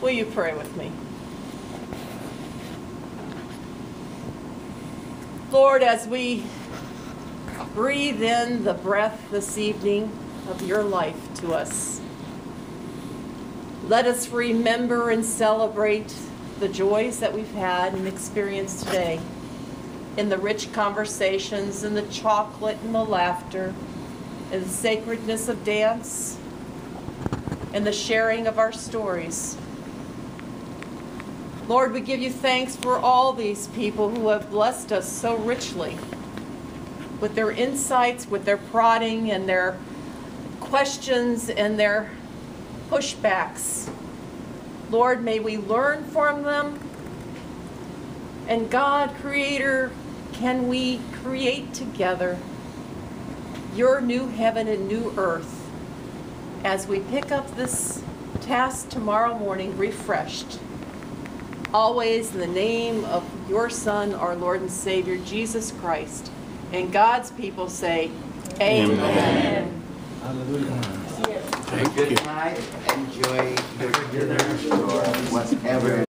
Will you pray with me? Lord, as we breathe in the breath this evening of your life to us, let us remember and celebrate the joys that we've had and experienced today in the rich conversations and the chocolate and the laughter and the sacredness of dance and the sharing of our stories. Lord, we give you thanks for all these people who have blessed us so richly with their insights, with their prodding and their questions and their pushbacks. Lord, may we learn from them. And God, Creator, can we create together your new heaven and new earth as we pick up this task tomorrow morning refreshed? Always in the name of your Son, our Lord and Savior, Jesus Christ. And God's people say, Amen. Good night. Enjoy your dinner or whatever.